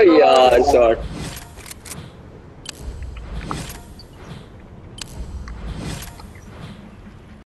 Oh yeah, I.